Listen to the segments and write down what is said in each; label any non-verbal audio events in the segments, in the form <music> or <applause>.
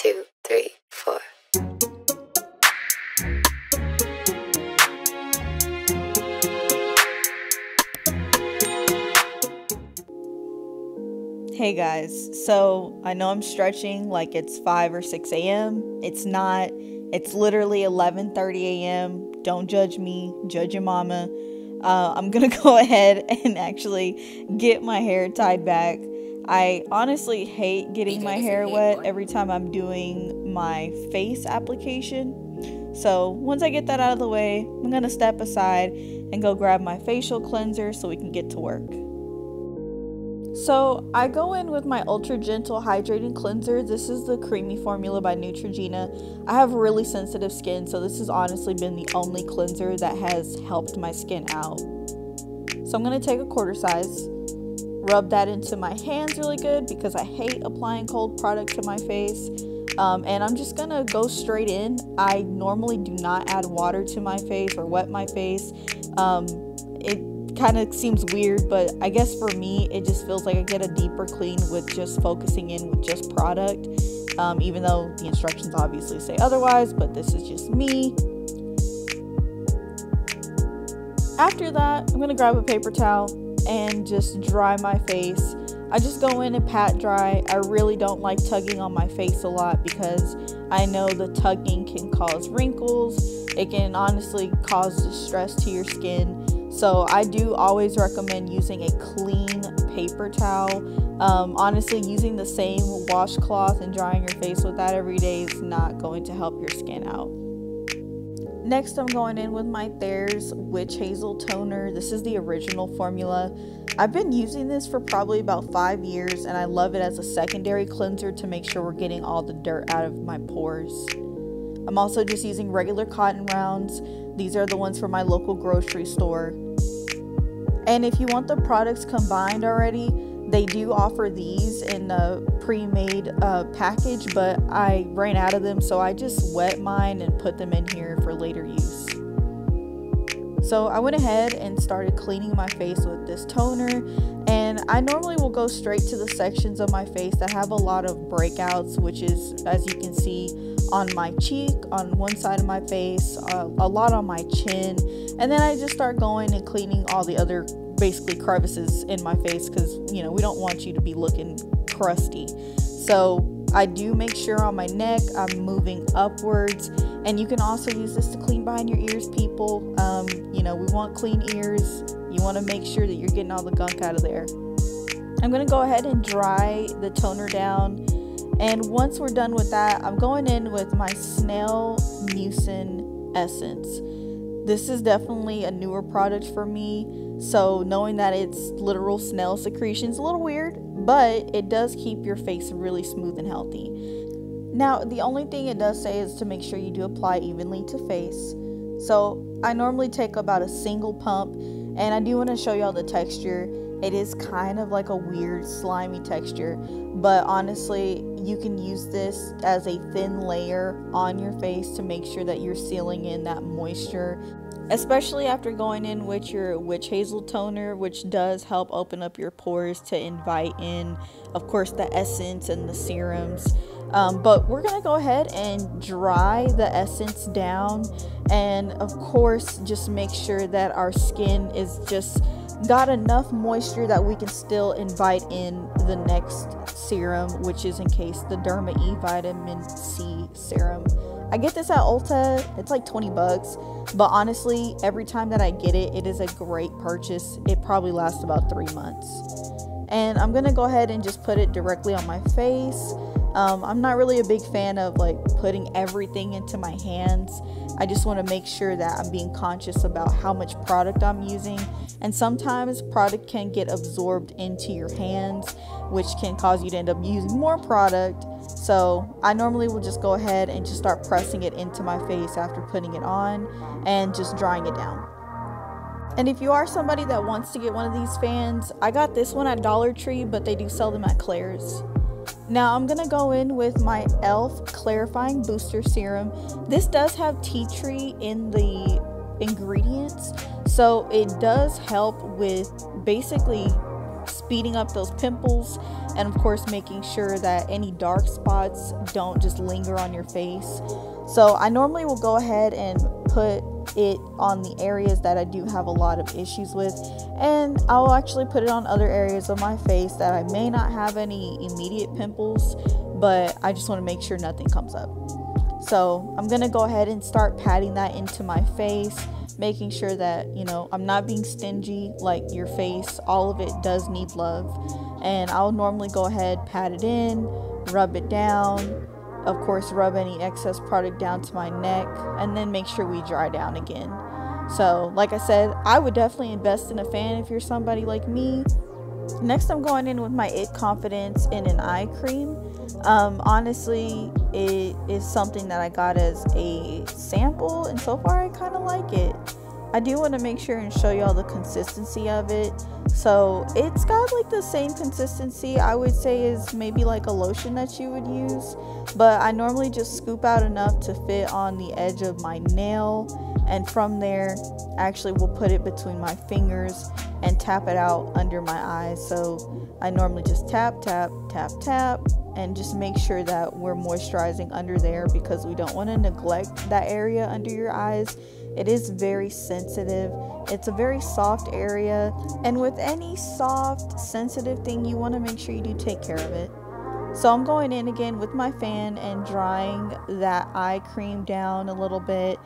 two, three, four. Hey guys, so I know I'm stretching like it's 5 or 6 a.m. It's not. It's literally 11:30 a.m. Don't judge me, judge your mama. Uh, I'm gonna <laughs> go ahead and actually get my hair tied back. I honestly hate getting my hair wet every time I'm doing my face application. So once I get that out of the way, I'm gonna step aside and go grab my facial cleanser so we can get to work. So I go in with my Ultra Gentle Hydrating Cleanser. This is the creamy formula by Neutrogena. I have really sensitive skin, so this has honestly been the only cleanser that has helped my skin out. So I'm going to take a quarter size, rub that into my hands really good because I hate applying cold product to my face. Um, and I'm just gonna go straight in. I normally do not add water to my face or wet my face. Um, it kind of seems weird, but I guess for me, it just feels like I get a deeper clean with just focusing in with just product. Um, even though the instructions obviously say otherwise, but this is just me. After that, I'm gonna grab a paper towel and just dry my face. I just go in and pat dry. I really don't like tugging on my face a lot because I know the tugging can cause wrinkles. It can honestly cause distress to your skin. So I do always recommend using a clean paper towel. Um, honestly, using the same washcloth and drying your face with that every day is not going to help your skin out. Next, I'm going in with my Thayer's Witch Hazel Toner. This is the original formula. I've been using this for probably about five years and I love it as a secondary cleanser to make sure we're getting all the dirt out of my pores. I'm also just using regular cotton rounds. These are the ones from my local grocery store. And if you want the products combined already, they do offer these in a pre-made uh, package, but I ran out of them, so I just wet mine and put them in here for later use. So I went ahead and started cleaning my face with this toner and I normally will go straight to the sections of my face that have a lot of breakouts which is as you can see on my cheek, on one side of my face, uh, a lot on my chin, and then I just start going and cleaning all the other basically crevices in my face because you know we don't want you to be looking crusty. So I do make sure on my neck I'm moving upwards, and you can also use this to clean behind your ears, people. Um, you know, we want clean ears. You want to make sure that you're getting all the gunk out of there. I'm going to go ahead and dry the toner down and once we're done with that, I'm going in with my Snail Mucin Essence. This is definitely a newer product for me, so knowing that it's literal snail secretion is a little weird, but it does keep your face really smooth and healthy. Now, the only thing it does say is to make sure you do apply evenly to face. So, I normally take about a single pump, and I do want to show y'all the texture. It is kind of like a weird slimy texture, but honestly, you can use this as a thin layer on your face to make sure that you're sealing in that moisture especially after going in with your witch hazel toner which does help open up your pores to invite in of course the essence and the serums. Um, but we're gonna go ahead and dry the essence down and of course just make sure that our skin is just got enough moisture that we can still invite in the next serum, which is in case the Derma E Vitamin C Serum. I get this at Ulta. It's like 20 bucks. But honestly, every time that I get it, it is a great purchase. It probably lasts about three months. And I'm to go ahead and just put it directly on my face. Um, I'm not really a big fan of like putting everything into my hands. I just want to make sure that I'm being conscious about how much product I'm using. And sometimes product can get absorbed into your hands, which can cause you to end up using more product. So I normally will just go ahead and just start pressing it into my face after putting it on and just drying it down. And if you are somebody that wants to get one of these fans, I got this one at Dollar Tree, but they do sell them at Claire's. Now I'm to go in with my e.l.f. Clarifying Booster Serum. This does have tea tree in the ingredients, so it does help with basically speeding up those pimples and of course making sure that any dark spots don't just linger on your face. So I normally will go ahead and put it on the areas that I do have a lot of issues with and I'll actually put it on other areas of my face that I may not have any immediate pimples but I just want to make sure nothing comes up. So I'm gonna go ahead and start patting that into my face making sure that you know I'm not being stingy like your face all of it does need love and I'll normally go ahead pat it in rub it down of course rub any excess product down to my neck and then make sure we dry down again. So like I said I would definitely invest in a fan if you're somebody like me. Next I'm going in with my It Confidence in an eye cream. Um, honestly it is something that I got as a sample and so far I kind of like it I do want to make sure and show y'all the consistency of it. So it's got like the same consistency I would say is maybe like a lotion that you would use but I normally just scoop out enough to fit on the edge of my nail and from there actually will put it between my fingers and tap it out under my eyes. So I normally just tap tap tap tap and just make sure that we're moisturizing under there because we don't want to neglect that area under your eyes it is very sensitive it's a very soft area and with any soft sensitive thing you want to make sure you do take care of it so I'm going in again with my fan and drying that eye cream down a little bit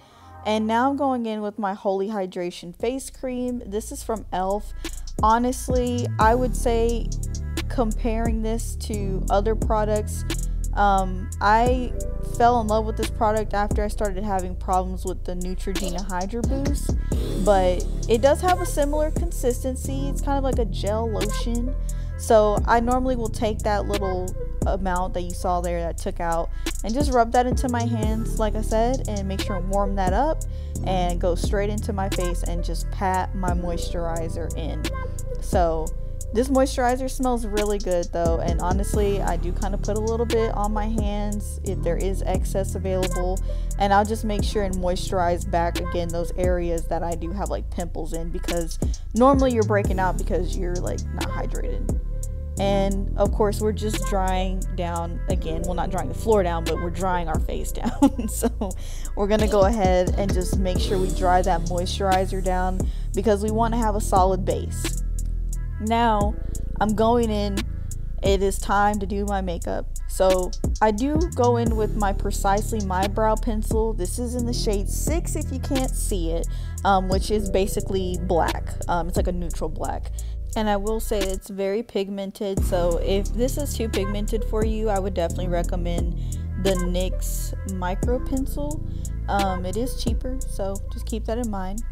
and now I'm going in with my Holy Hydration face cream. This is from e.l.f. Honestly, I would say comparing this to other products, um, I fell in love with this product after I started having problems with the Neutrogena Hydro Boost. But it does have a similar consistency. It's kind of like a gel lotion. So I normally will take that little amount that you saw there that took out and just rub that into my hands like I said and make sure and warm that up and go straight into my face and just pat my moisturizer in. So this moisturizer smells really good though and honestly I do kind of put a little bit on my hands if there is excess available and I'll just make sure and moisturize back again those areas that I do have like pimples in because normally you're breaking out because you're like not hydrated. And of course we're just drying down again. Well not drying the floor down but we're drying our face <laughs> down. So we're gonna go ahead and just make sure we dry that moisturizer down because we want to have a solid base now i'm going in it is time to do my makeup. So i do go in with my precisely my brow pencil. This is in the shade 6 if you can't see it um, which is basically black. Um, it's like a neutral black. And I will say it's very pigmented so if this is too pigmented for you I would definitely recommend the NYX micro pencil. Um, it is cheaper so just keep that in mind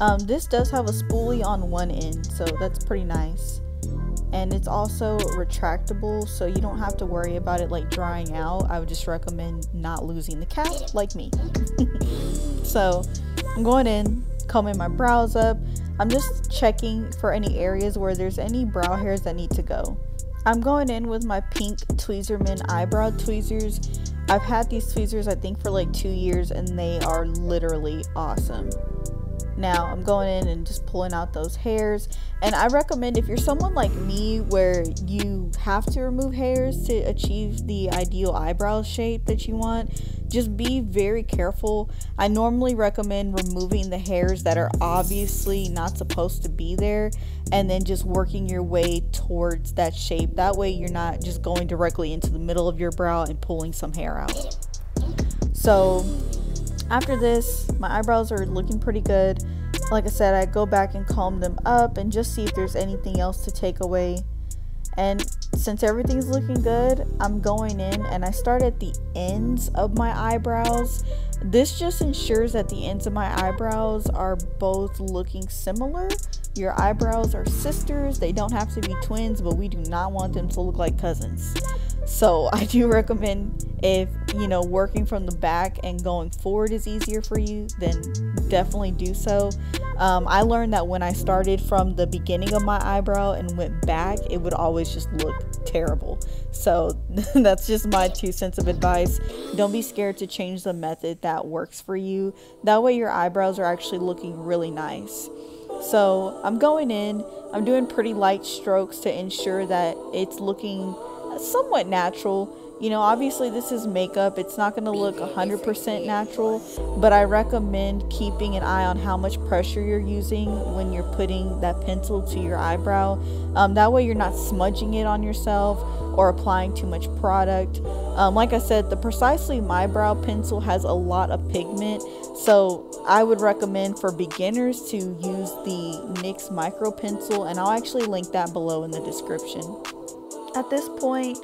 um, this does have a spoolie on one end so that's pretty nice and it's also retractable so you don't have to worry about it like drying out I would just recommend not losing the cap like me <laughs> so I'm going in combing my brows up I'm just checking for any areas where there's any brow hairs that need to go. I'm going in with my pink Tweezerman eyebrow tweezers. I've had these tweezers I think for like two years and they are literally awesome. Now I'm going in and just pulling out those hairs. And I recommend if you're someone like me where you have to remove hairs to achieve the ideal eyebrow shape that you want, just be very careful. I normally recommend removing the hairs that are obviously not supposed to be there and then just working your way towards that shape. That way you're not just going directly into the middle of your brow and pulling some hair out. So after this, my eyebrows are looking pretty good. Like I said, I go back and comb them up and just see if there's anything else to take away. And since everything's looking good, I'm going in and I start at the ends of my eyebrows. This just ensures that the ends of my eyebrows are both looking similar. Your eyebrows are sisters, they don't have to be twins, but we do not want them to look like cousins. So I do recommend if you know working from the back and going forward is easier for you, then definitely do so. Um, I learned that when I started from the beginning of my eyebrow and went back, it would always just look terrible. So <laughs> that's just my two cents of advice. Don't be scared to change the method that works for you. That way, your eyebrows are actually looking really nice. So I'm going in, I'm doing pretty light strokes to ensure that it's looking somewhat natural you know, obviously, this is makeup, it's not going to look 100% natural, but I recommend keeping an eye on how much pressure you're using when you're putting that pencil to your eyebrow. Um, that way, you're not smudging it on yourself or applying too much product. Um, like I said, the Precisely My Brow pencil has a lot of pigment, so I would recommend for beginners to use the NYX Micro Pencil, and I'll actually link that below in the description. At this point,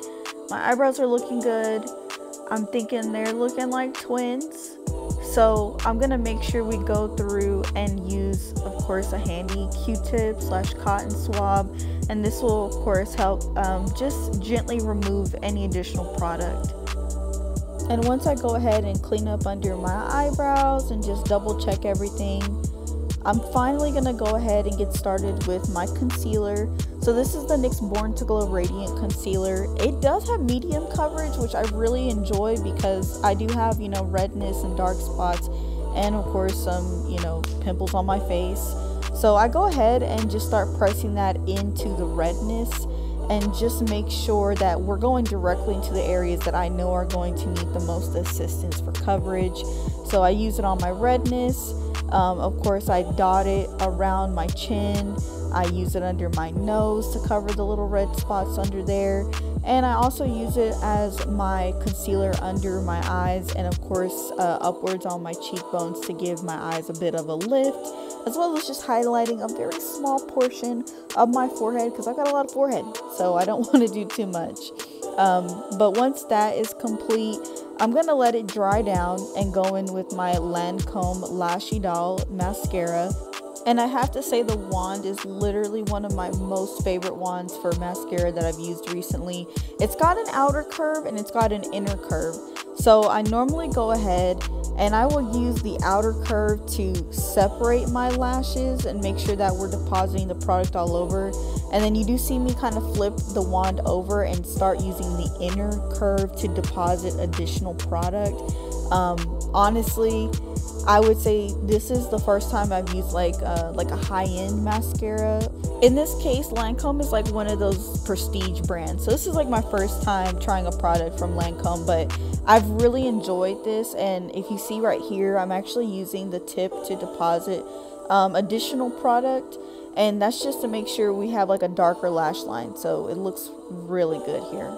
my eyebrows are looking good. I'm thinking they're looking like twins. So I'm gonna make sure we go through and use, of course, a handy Q-tip slash cotton swab. And this will, of course, help um, just gently remove any additional product. And once I go ahead and clean up under my eyebrows and just double check everything, I'm finally going to go ahead and get started with my concealer. So this is the NYX Born to Glow Radiant Concealer. It does have medium coverage, which I really enjoy because I do have, you know, redness and dark spots and of course some, you know, pimples on my face. So I go ahead and just start pressing that into the redness and just make sure that we're going directly into the areas that I know are going to need the most assistance for coverage. So I use it on my redness um, of course, I dot it around my chin. I use it under my nose to cover the little red spots under there. And I also use it as my concealer under my eyes and, of course, uh, upwards on my cheekbones to give my eyes a bit of a lift, as well as just highlighting a very small portion of my forehead because I've got a lot of forehead, so I don't <laughs> want to do too much. Um, but once that is complete, I'm gonna let it dry down and go in with my Lancome Lash Doll mascara. And I have to say the wand is literally one of my most favorite wands for mascara that I've used recently. It's got an outer curve and it's got an inner curve. So I normally go ahead and I will use the outer curve to separate my lashes and make sure that we're depositing the product all over and then you do see me kind of flip the wand over and start using the inner curve to deposit additional product um, honestly I would say this is the first time I've used like uh, like a high-end mascara. In this case, Lancome is like one of those prestige brands. So this is like my first time trying a product from Lancome, but I've really enjoyed this. And if you see right here, I'm actually using the tip to deposit um, additional product. And that's just to make sure we have like a darker lash line. So it looks really good here.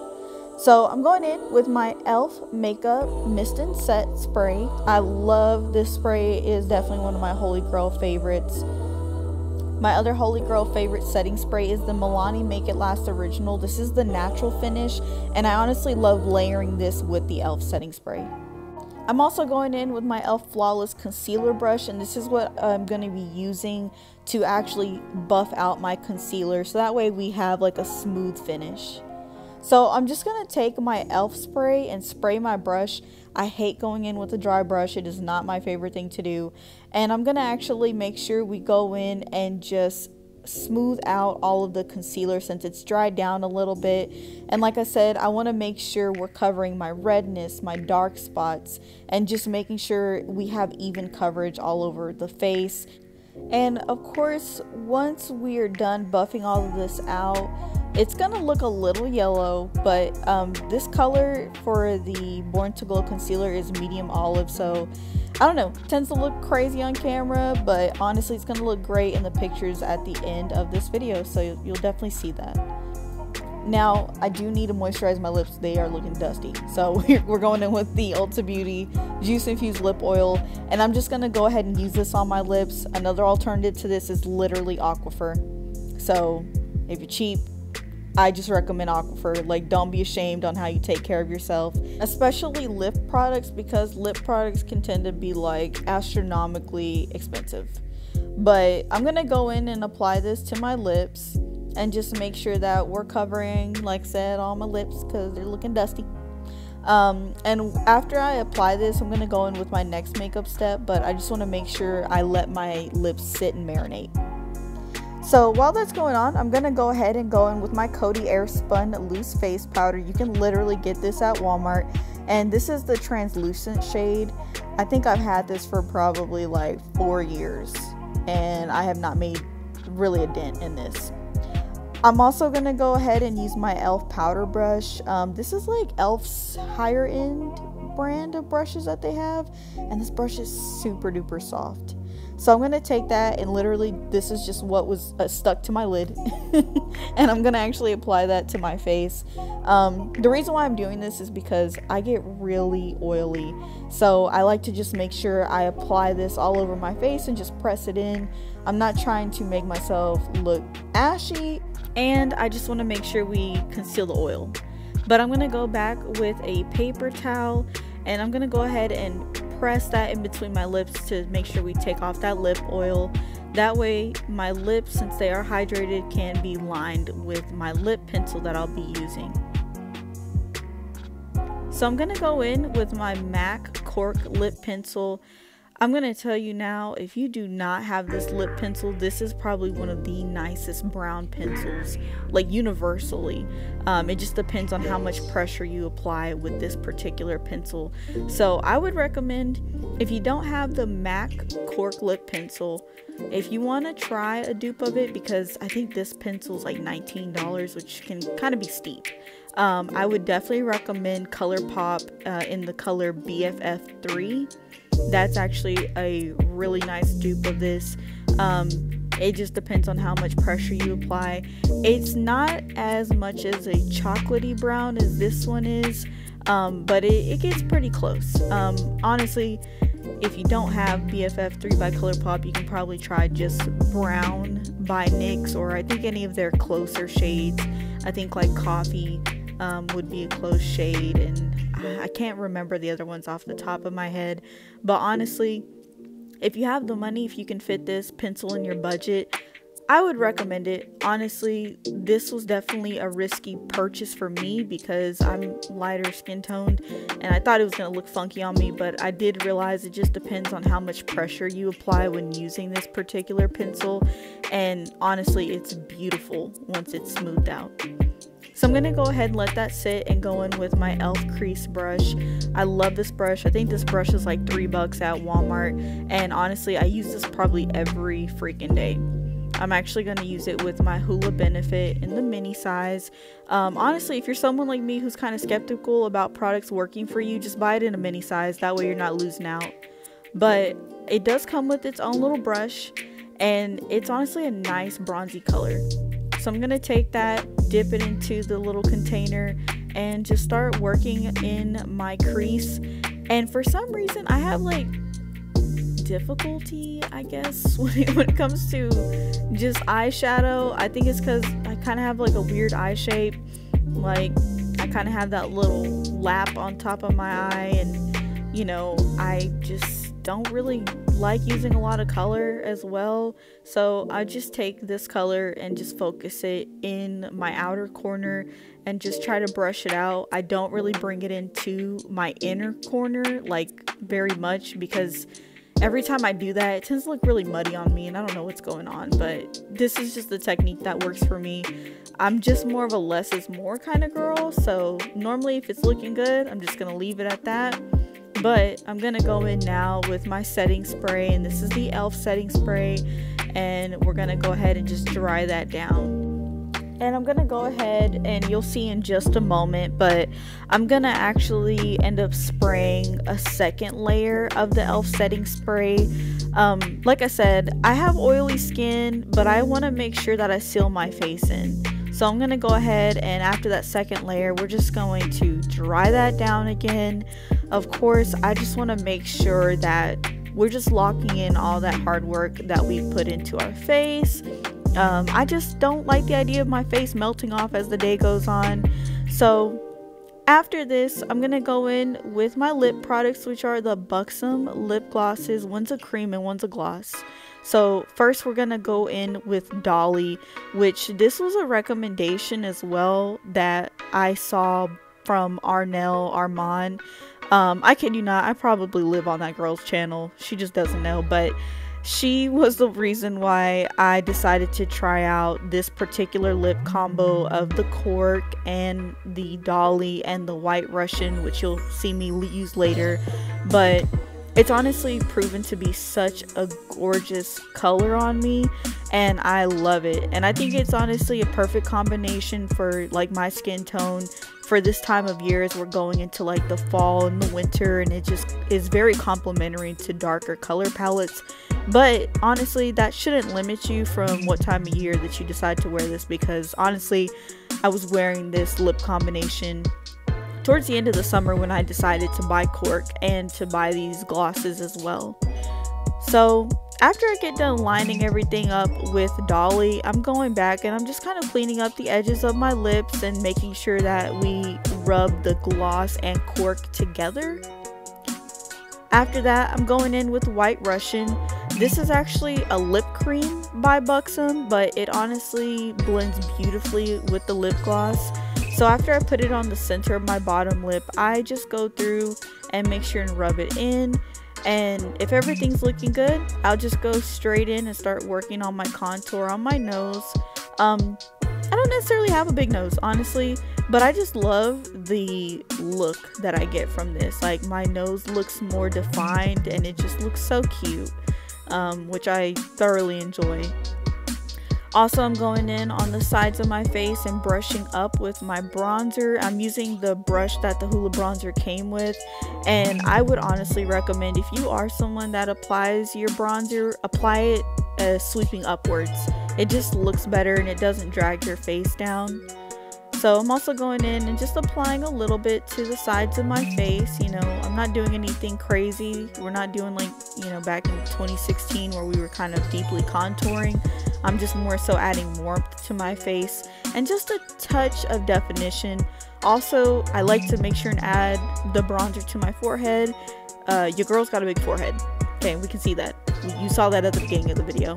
So I'm going in with my e.l.f. Makeup Mist and Set Spray. I love this spray. It is definitely one of my Holy Grail favorites. My other Holy Grail favorite setting spray is the Milani Make It Last Original. This is the natural finish, and I honestly love layering this with the e.l.f. setting spray. I'm also going in with my e.l.f. Flawless Concealer Brush, and this is what I'm going to be using to actually buff out my concealer, so that way we have like a smooth finish. So I'm just going to take my e.l.f. spray and spray my brush. I hate going in with a dry brush. It is not my favorite thing to do. And I'm going to actually make sure we go in and just smooth out all of the concealer since it's dried down a little bit. And like I said, I want to make sure we're covering my redness, my dark spots, and just making sure we have even coverage all over the face. And of course, once we are done buffing all of this out, it's gonna look a little yellow, but um, this color for the Born to Glow concealer is medium olive, so I don't know, tends to look crazy on camera, but honestly, it's gonna look great in the pictures at the end of this video, so you'll definitely see that. Now, I do need to moisturize my lips. They are looking dusty. So <laughs> we're going in with the Ulta Beauty Juice Infused Lip Oil. And I'm just going to go ahead and use this on my lips. Another alternative to this is literally Aquaphor. So if you're cheap, I just recommend Aquaphor. Like, don't be ashamed on how you take care of yourself, especially lip products because lip products can tend to be like astronomically expensive. But I'm gonna go in and apply this to my lips and just make sure that we're covering, like I said, all my lips because they're looking dusty. Um, and after I apply this, I'm gonna go in with my next makeup step, but I just want to make sure I let my lips sit and marinate. So while that's going on, I'm going to go ahead and go in with my Coty Airspun Loose Face Powder. You can literally get this at Walmart. And this is the translucent shade. I think I've had this for probably like four years. and I have not made really a dent in this. I'm also going to go ahead and use my e.l.f. powder brush. Um, this is like e.l.f.'s higher end brand of brushes that they have, and this brush is super duper soft. So I'm going to take that and literally this is just what was uh, stuck to my lid <laughs> and I'm going to actually apply that to my face. Um, the reason why I'm doing this is because I get really oily. So I like to just make sure I apply this all over my face and just press it in. I'm not trying to make myself look ashy and I just want to make sure we conceal the oil. But I'm going to go back with a paper towel and I'm going to go ahead and press that in between my lips to make sure we take off that lip oil. That way my lips, since they are hydrated, can be lined with my lip pencil that I'll be using. So I'm going to go in with my MAC Cork lip pencil I'm going to tell you now if you do not have this lip pencil, this is probably one of the nicest brown pencils, like universally. Um, it just depends on how much pressure you apply with this particular pencil. So I would recommend if you don't have the MAC Cork lip pencil, if you want to try a dupe of it, because I think this pencil is like $19, which can kind of be steep. Um, I would definitely recommend ColourPop uh, in the color BFF3 that's actually a really nice dupe of this. Um, it just depends on how much pressure you apply. It's not as much as a chocolatey brown as this one is, um, but it, it, gets pretty close. Um, honestly, if you don't have BFF3 by ColourPop, you can probably try just Brown by NYX, or I think any of their closer shades. I think like Coffee um, would be a close shade, and I can't remember the other ones off the top of my head. But honestly, if you have the money, if you can fit this pencil in your budget, I would recommend it. Honestly, this was definitely a risky purchase for me because I'm lighter skin toned and I thought it was going to look funky on me, but I did realize it just depends on how much pressure you apply when using this particular pencil. And honestly, it's beautiful once it's smoothed out. So I'm going to go ahead and let that sit and go in with my e.l.f. crease brush. I love this brush. I think this brush is like three bucks at Walmart. And honestly, I use this probably every freaking day. I'm actually going to use it with my Hoola Benefit in the mini size. Um, honestly, if you're someone like me who's kind of skeptical about products working for you, just buy it in a mini size. That way you're not losing out. But it does come with its own little brush and it's honestly a nice bronzy color. So I'm going to take that, dip it into the little container, and just start working in my crease. And for some reason, I have like difficulty, I guess, <laughs> when it, when it comes to just eyeshadow. I think it's because I kind of have like a weird eye shape. Like, I kind of have that little lap on top of my eye, and you know, I just don't really like using a lot of color as well. So I just take this color and just focus it in my outer corner and just try to brush it out. I don't really bring it into my inner corner like very much because every time I do that, it tends to look really muddy on me and I don't know what's going on, but this is just the technique that works for me. I'm just more of a less is more kind of girl, so normally if it's looking good, I'm just gonna leave it at that. But I'm gonna go in now with my setting spray, and this is the e.l.f. setting spray, and we're gonna go ahead and just dry that down. And I'm gonna go ahead and you'll see in just a moment but I'm gonna actually end up spraying a second layer of the elf setting spray. Um, like I said I have oily skin but I want to make sure that I seal my face in. So I'm gonna go ahead and after that second layer we're just going to dry that down again of course I just want to make sure that we're just locking in all that hard work that we put into our face um, I just don't like the idea of my face melting off as the day goes on. So after this, I'm going to go in with my lip products, which are the Buxom lip glosses. One's a cream and one's a gloss. So first we're going to go in with Dolly, which this was a recommendation as well that I saw from Arnell Armon. Um, I kid you not, I probably live on that girl's channel. She just doesn't know, but she was the reason why I decided to try out this particular lip combo of the cork and the dolly and the white russian which you'll see me use later but it's honestly proven to be such a gorgeous color on me and I love it. And I think it's honestly a perfect combination for like my skin tone for this time of year as we're going into like the fall and the winter and it just is very complementary to darker color palettes. But honestly, that shouldn't limit you from what time of year that you decide to wear this because honestly, I was wearing this lip combination towards the end of the summer when I decided to buy cork and to buy these glosses as well. So after I get done lining everything up with Dolly, I'm going back and I'm just kind of cleaning up the edges of my lips and making sure that we rub the gloss and cork together. After that, I'm going in with White Russian. This is actually a lip cream by Buxom, but it honestly blends beautifully with the lip gloss. So after I put it on the center of my bottom lip, I just go through and make sure and rub it in. And if everything's looking good, I'll just go straight in and start working on my contour on my nose. Um, I don't necessarily have a big nose, honestly, but I just love the look that I get from this. Like my nose looks more defined and it just looks so cute, um, which I thoroughly enjoy. Also, I'm going in on the sides of my face and brushing up with my bronzer. I'm using the brush that the Hoola bronzer came with. And I would honestly recommend if you are someone that applies your bronzer, apply it uh, sweeping upwards. It just looks better and it doesn't drag your face down. So I'm also going in and just applying a little bit to the sides of my face. You know, I'm not doing anything crazy. We're not doing like, you know, back in 2016 where we were kind of deeply contouring. I'm just more so adding warmth to my face and just a touch of definition. Also, I like to make sure and add the bronzer to my forehead. Uh, your girl's got a big forehead. Okay, we can see that. You saw that at the beginning of the video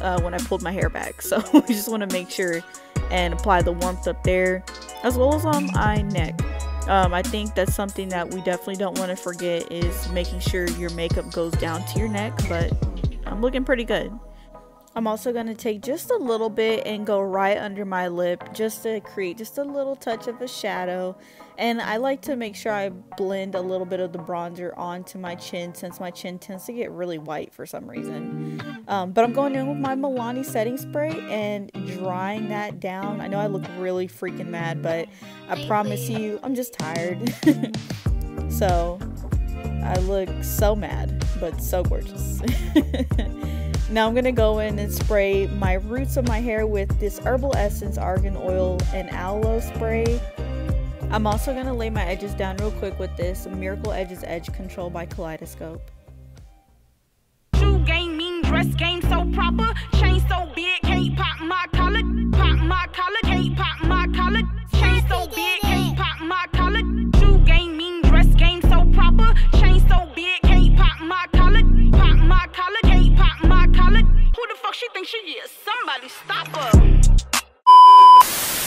uh, when I pulled my hair back. <laughs> So we just want to make sure and apply the warmth up there as well as on my neck. Um, I think that's something that we definitely don't want to forget is making sure your makeup goes down to your neck, but I'm looking pretty good. I'm also going to take just a little bit and go right under my lip just to create just a little touch of a shadow. And I like to make sure I blend a little bit of the bronzer onto my chin since my chin tends to get really white for some reason. Um, but I'm going in with my Milani setting spray and drying that down. I know I look really freaking mad, but I promise you, I'm just tired. <laughs> so I look so mad, but so gorgeous. <laughs> Now I'm going to go in and spray my roots of my hair with this Herbal Essence Argan Oil and Aloe Spray. I'm also going to lay my edges down real quick with this Miracle Edges Edge Control by Kaleidoscope. Game, mean dress game so proper. Chain so big, can't pop my collar. Pop my collar, can't pop my collar. fuck she thinks she is. Somebody stop her.